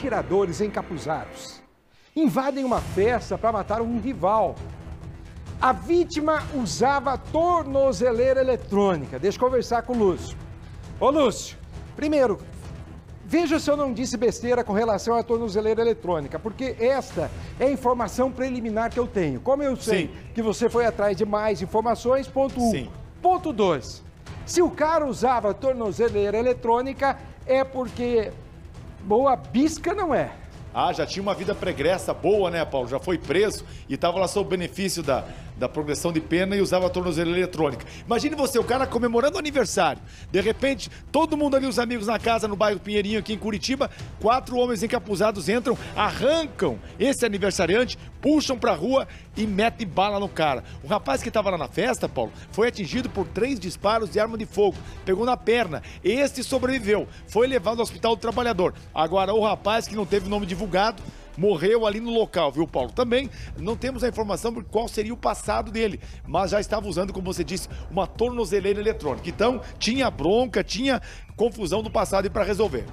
atiradores encapuzados invadem uma festa para matar um rival. A vítima usava tornozeleira eletrônica. Deixa eu conversar com o Lúcio. Ô Lúcio, primeiro, veja se eu não disse besteira com relação à tornozeleira eletrônica, porque esta é a informação preliminar que eu tenho. Como eu sei Sim. que você foi atrás de mais informações, ponto um. Sim. Ponto dois. Se o cara usava tornozeleira eletrônica, é porque boa bisca não é. Ah, já tinha uma vida pregressa boa, né, Paulo? Já foi preso e estava lá sob benefício da, da progressão de pena e usava a tornozeleira eletrônica. Imagine você, o cara comemorando o aniversário. De repente, todo mundo ali, os amigos na casa, no bairro Pinheirinho, aqui em Curitiba, quatro homens encapuzados entram, arrancam esse aniversariante, puxam pra rua e metem bala no cara. O rapaz que estava lá na festa, Paulo, foi atingido por três disparos de arma de fogo. Pegou na perna. Este sobreviveu. Foi levado ao hospital do trabalhador. Agora, o rapaz que não teve nome divulgado, morreu ali no local, viu, Paulo? Também não temos a informação de qual seria o passado dele, mas já estava usando, como você disse, uma tornozeleira eletrônica. Então, tinha bronca, tinha confusão do passado para resolver.